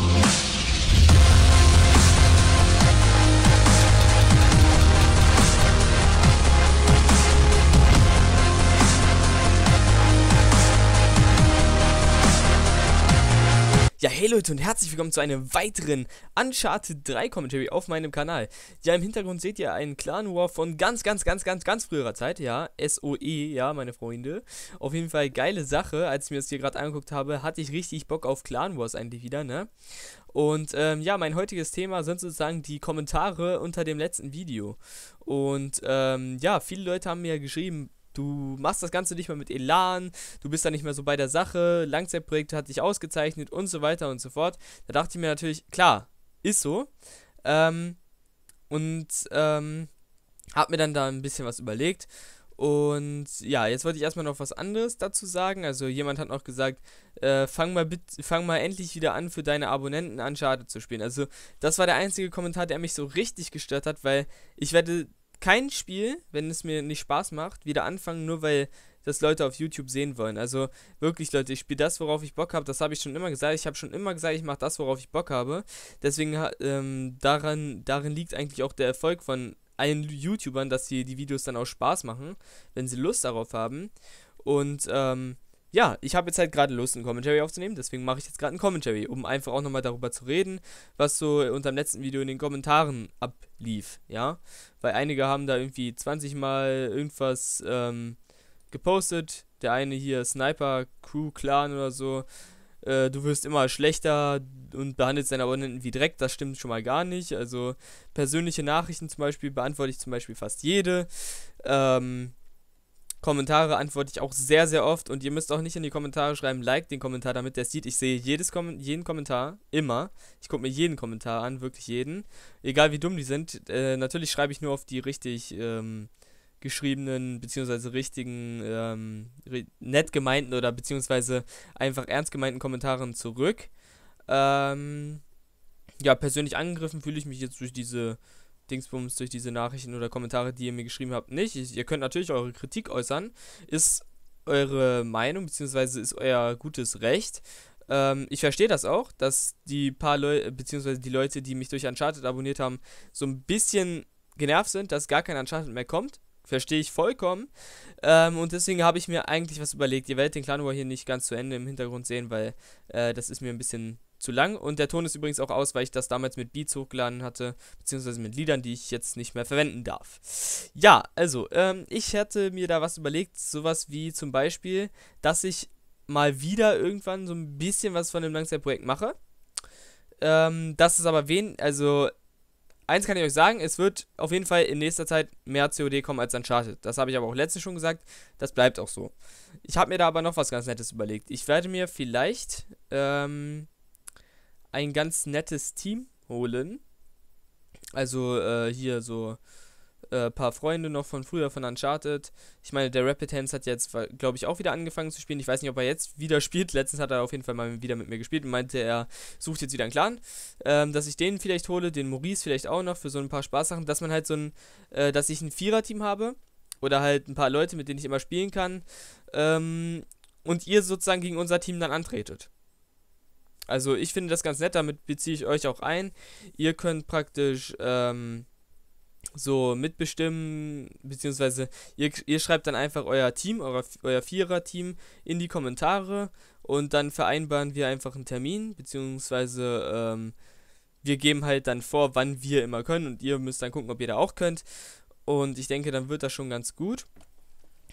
Bye. Ja, hey Leute und herzlich willkommen zu einem weiteren Uncharted 3 Commentary auf meinem Kanal. Ja, im Hintergrund seht ihr einen Clan War von ganz, ganz, ganz, ganz, ganz früherer Zeit, ja, SOE, ja, meine Freunde. Auf jeden Fall geile Sache, als ich mir das hier gerade angeguckt habe, hatte ich richtig Bock auf Clan Wars eigentlich wieder, ne? Und ähm, ja, mein heutiges Thema sind sozusagen die Kommentare unter dem letzten Video. Und ähm, ja, viele Leute haben mir geschrieben, Du machst das Ganze nicht mehr mit Elan, du bist da nicht mehr so bei der Sache, Langzeitprojekt hat dich ausgezeichnet und so weiter und so fort. Da dachte ich mir natürlich, klar, ist so. Ähm, und ähm, hab mir dann da ein bisschen was überlegt. Und ja, jetzt wollte ich erstmal noch was anderes dazu sagen. Also jemand hat noch gesagt, äh, fang mal bitte, fang mal endlich wieder an, für deine Abonnenten Uncharted zu spielen. Also das war der einzige Kommentar, der mich so richtig gestört hat, weil ich werde kein Spiel, wenn es mir nicht Spaß macht, wieder anfangen, nur weil das Leute auf YouTube sehen wollen. Also wirklich, Leute, ich spiele das, worauf ich Bock habe. Das habe ich schon immer gesagt. Ich habe schon immer gesagt, ich mache das, worauf ich Bock habe. Deswegen ähm, daran, darin liegt eigentlich auch der Erfolg von allen YouTubern, dass sie die Videos dann auch Spaß machen, wenn sie Lust darauf haben. Und ähm, ja, ich habe jetzt halt gerade Lust, einen Commentary aufzunehmen, deswegen mache ich jetzt gerade einen Commentary, um einfach auch nochmal darüber zu reden, was so unter dem letzten Video in den Kommentaren ablief, ja. Weil einige haben da irgendwie 20 Mal irgendwas ähm, gepostet. Der eine hier, Sniper, Crew, Clan oder so. Äh, du wirst immer schlechter und behandelst deine Abonnenten wie Dreck, das stimmt schon mal gar nicht. Also persönliche Nachrichten zum Beispiel beantworte ich zum Beispiel fast jede. Ähm, Kommentare antworte ich auch sehr, sehr oft und ihr müsst auch nicht in die Kommentare schreiben, like den Kommentar, damit der sieht. Ich sehe jedes Kom jeden Kommentar, immer. Ich gucke mir jeden Kommentar an, wirklich jeden. Egal wie dumm die sind. Äh, natürlich schreibe ich nur auf die richtig ähm, geschriebenen, beziehungsweise richtigen, ähm, nett gemeinten oder beziehungsweise einfach ernst gemeinten Kommentaren zurück. Ähm, ja, persönlich angegriffen fühle ich mich jetzt durch diese Dingsbums durch diese Nachrichten oder Kommentare, die ihr mir geschrieben habt, nicht. Ich, ihr könnt natürlich eure Kritik äußern. Ist eure Meinung, beziehungsweise ist euer gutes Recht. Ähm, ich verstehe das auch, dass die paar Leute, beziehungsweise die Leute, die mich durch Uncharted abonniert haben, so ein bisschen genervt sind, dass gar kein Uncharted mehr kommt. Verstehe ich vollkommen. Ähm, und deswegen habe ich mir eigentlich was überlegt. Ihr werdet den Clan War hier nicht ganz zu Ende im Hintergrund sehen, weil äh, das ist mir ein bisschen zu lang. Und der Ton ist übrigens auch aus, weil ich das damals mit Beats hochgeladen hatte, beziehungsweise mit Liedern, die ich jetzt nicht mehr verwenden darf. Ja, also, ähm, ich hätte mir da was überlegt, sowas wie zum Beispiel, dass ich mal wieder irgendwann so ein bisschen was von dem Langzeitprojekt mache. Ähm, das ist aber wen, also eins kann ich euch sagen, es wird auf jeden Fall in nächster Zeit mehr COD kommen als Uncharted. Das habe ich aber auch letztens schon gesagt. Das bleibt auch so. Ich habe mir da aber noch was ganz Nettes überlegt. Ich werde mir vielleicht ähm, ein ganz nettes Team holen. Also äh, hier so ein äh, paar Freunde noch von früher von Uncharted. Ich meine, der Rapid Hands hat jetzt, glaube ich, auch wieder angefangen zu spielen. Ich weiß nicht, ob er jetzt wieder spielt. Letztens hat er auf jeden Fall mal wieder mit mir gespielt und meinte, er sucht jetzt wieder einen Clan. Ähm, dass ich den vielleicht hole, den Maurice vielleicht auch noch für so ein paar Spaßsachen. Dass man halt so ein, äh, dass ich ein Vierer-Team habe. Oder halt ein paar Leute, mit denen ich immer spielen kann. Ähm, und ihr sozusagen gegen unser Team dann antretet. Also ich finde das ganz nett, damit beziehe ich euch auch ein. Ihr könnt praktisch ähm, so mitbestimmen, beziehungsweise ihr, ihr schreibt dann einfach euer Team, euer, euer Vierer-Team in die Kommentare und dann vereinbaren wir einfach einen Termin, beziehungsweise ähm, wir geben halt dann vor, wann wir immer können und ihr müsst dann gucken, ob ihr da auch könnt. Und ich denke, dann wird das schon ganz gut.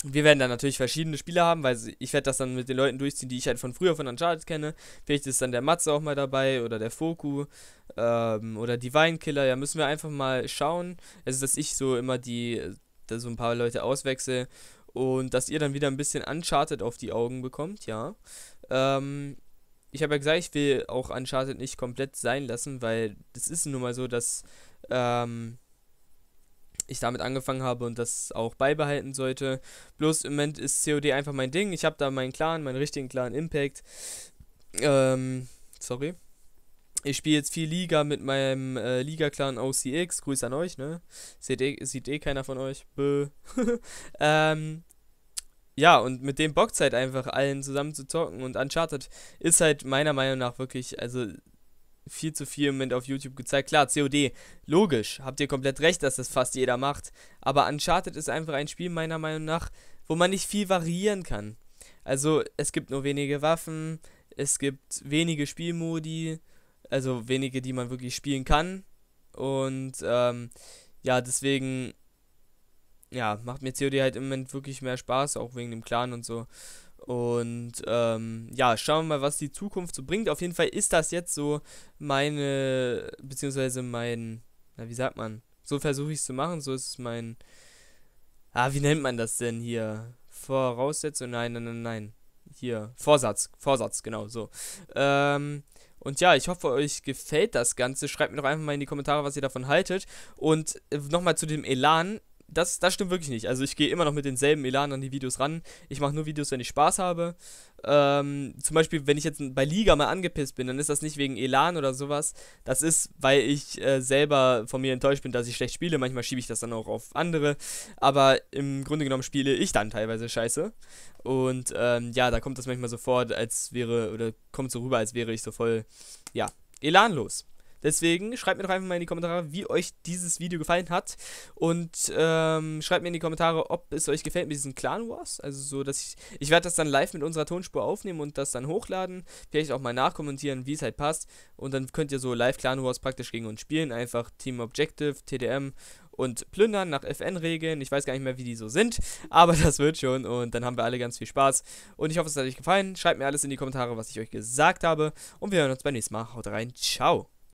Wir werden dann natürlich verschiedene Spieler haben, weil ich werde das dann mit den Leuten durchziehen, die ich halt von früher von Uncharted kenne. Vielleicht ist dann der Matze auch mal dabei oder der Foku ähm, oder Divine Killer. Ja, müssen wir einfach mal schauen. Also, dass ich so immer die, da so ein paar Leute auswechsel und dass ihr dann wieder ein bisschen Uncharted auf die Augen bekommt, ja. Ähm, ich habe ja gesagt, ich will auch Uncharted nicht komplett sein lassen, weil das ist nun mal so, dass ähm, ich damit angefangen habe und das auch beibehalten sollte. Bloß im Moment ist COD einfach mein Ding. Ich habe da meinen Clan, meinen richtigen Clan Impact. Ähm, sorry. Ich spiele jetzt viel Liga mit meinem äh, Liga-Clan OCX. Grüße an euch, ne? Sieht eh, sieht eh keiner von euch. Bö. ähm, ja, und mit dem bockt halt einfach allen zusammen zu zocken. Und Uncharted ist halt meiner Meinung nach wirklich, also viel zu viel im Moment auf YouTube gezeigt. Klar, COD, logisch, habt ihr komplett recht, dass das fast jeder macht. Aber Uncharted ist einfach ein Spiel, meiner Meinung nach, wo man nicht viel variieren kann. Also, es gibt nur wenige Waffen, es gibt wenige Spielmodi, also wenige, die man wirklich spielen kann. Und ähm, ja, deswegen ja, macht mir COD halt im Moment wirklich mehr Spaß, auch wegen dem Clan und so. Und ähm, ja, schauen wir mal, was die Zukunft so bringt. Auf jeden Fall ist das jetzt so meine, beziehungsweise mein, na, wie sagt man? So versuche ich es zu machen. So ist mein, ah, wie nennt man das denn hier? Voraussetzung? Nein, nein, nein, nein. Hier, Vorsatz, Vorsatz, genau, so. Ähm, und ja, ich hoffe, euch gefällt das Ganze. Schreibt mir doch einfach mal in die Kommentare, was ihr davon haltet. Und äh, nochmal zu dem Elan das, das stimmt wirklich nicht. Also ich gehe immer noch mit denselben Elan an die Videos ran. Ich mache nur Videos, wenn ich Spaß habe. Ähm, zum Beispiel, wenn ich jetzt bei Liga mal angepisst bin, dann ist das nicht wegen Elan oder sowas. Das ist, weil ich äh, selber von mir enttäuscht bin, dass ich schlecht spiele. Manchmal schiebe ich das dann auch auf andere. Aber im Grunde genommen spiele ich dann teilweise scheiße. Und ähm, ja, da kommt das manchmal so vor, als wäre, oder kommt so rüber, als wäre ich so voll, ja, elanlos. Deswegen schreibt mir doch einfach mal in die Kommentare, wie euch dieses Video gefallen hat. Und ähm, schreibt mir in die Kommentare, ob es euch gefällt mit diesen Clan Wars. Also so, dass ich. Ich werde das dann live mit unserer Tonspur aufnehmen und das dann hochladen. Vielleicht auch mal nachkommentieren, wie es halt passt. Und dann könnt ihr so live Clan Wars praktisch gegen uns spielen. Einfach Team Objective, TDM und plündern nach FN-Regeln. Ich weiß gar nicht mehr, wie die so sind, aber das wird schon und dann haben wir alle ganz viel Spaß. Und ich hoffe, es hat euch gefallen. Schreibt mir alles in die Kommentare, was ich euch gesagt habe und wir hören uns beim nächsten Mal. Haut rein, ciao.